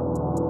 you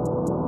you